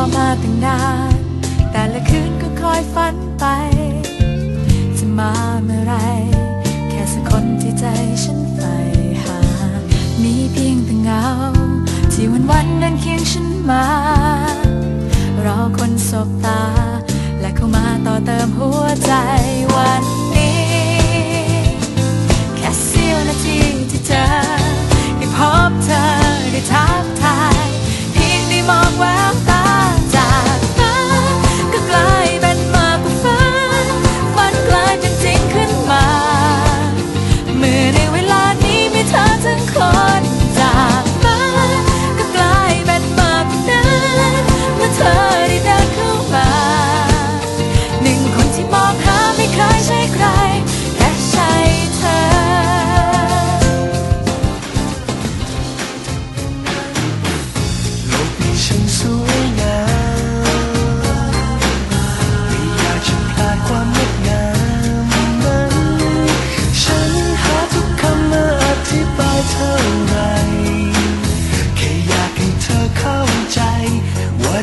อมาตั้งนาน แต่ละคืนก็คอยฝันไป จะมาเมื่อไร แค่สักคนที่ใจฉันใฝ่หา มีเพียงแต่เงา ที่วันวันนั้นเคียงฉันมา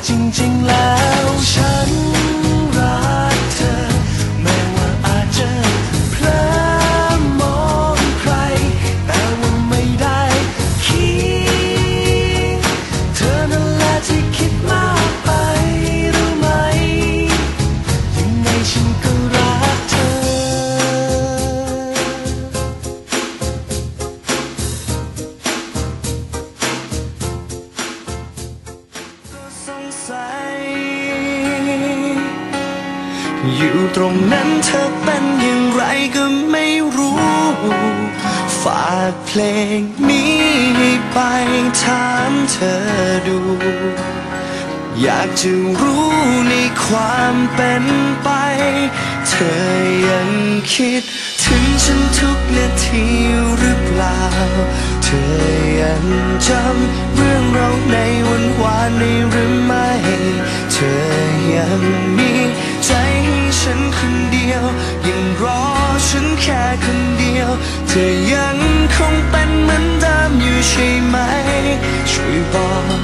静静老ง เธอเป็นอย่างไรก็ไม่รู้ ฝากเพลงนี้ไปถามเธอดู อยากจะรู้ในความเป็นไป เธอยังคิดถึงฉันทุกนาทีหรือเปล่า เธอยังจำเรื่องเราในวันวานในหรือไม่ เธอยังมี จะยังคงเป็นเหมือนเดิมอยู่ใช่ไหม ช่วยบอก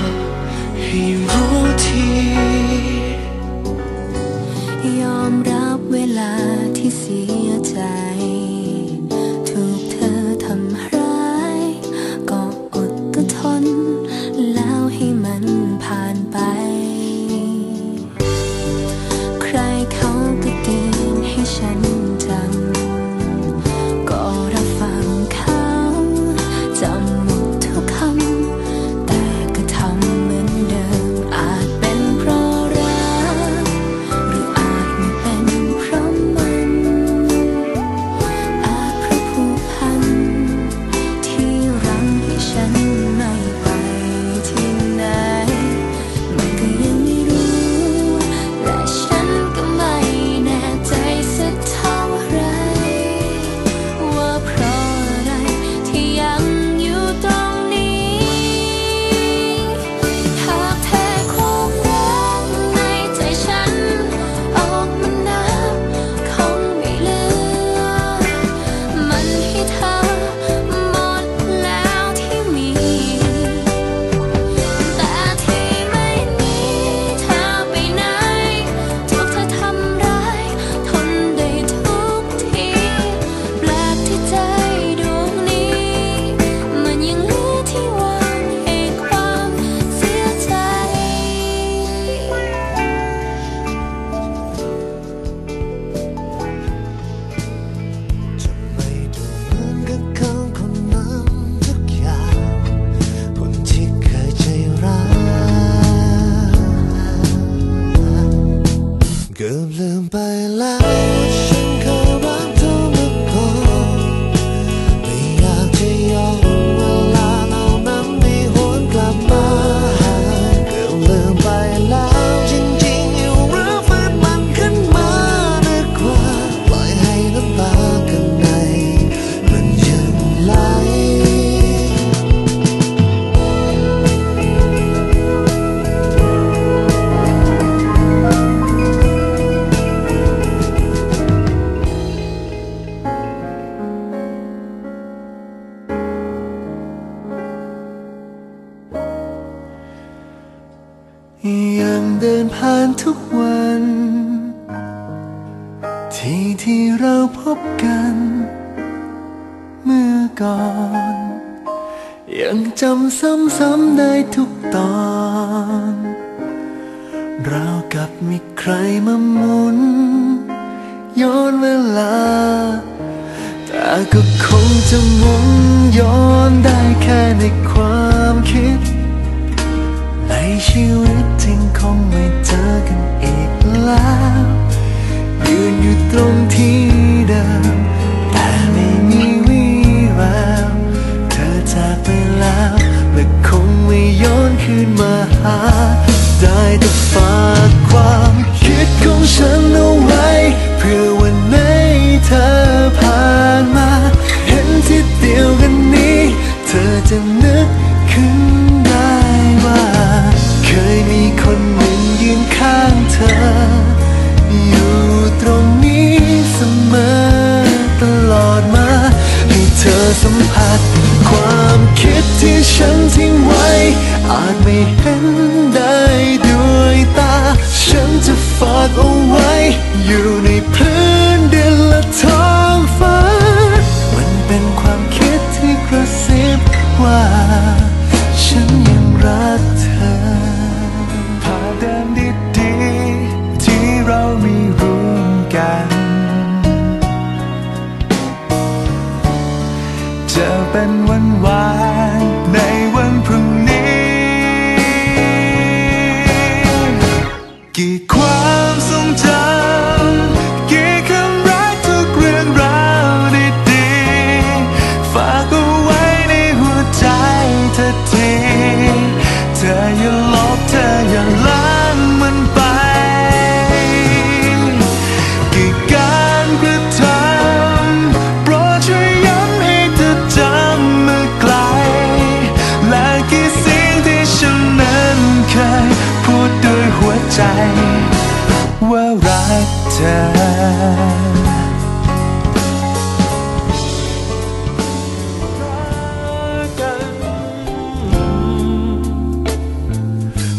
ยังเดินผ่านทุกวัน ที่ที่เราพบกัน เมื่อก่อน ยังจำซ้ำๆได้ทุกตอนเรากับมีใครมาหมุน ย้อนเวลา แต่ก็คงจะหมุนย้อนได้แค่ในความคิด ในชีวิต งคงไม่เจอกันอีกแล้วยืนอยู่ตรงที่เดิม แต่ไม่มีวี่แววเธอจากไปแล้วและคงไม่ย้อนคืนมาหา ได้แต่ฝากความคิดของฉันเอาไว้ เพื่อวันไหนเธอผ่านมา เห็นที่เดียวกันนี้ เธอจะ ใจ ว่ารักเธอ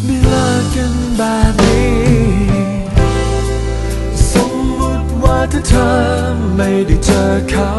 ไม่เลิกกันแบบนี้สมมติว่าถ้าเธอไม่ได้เจอเขา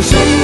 tus.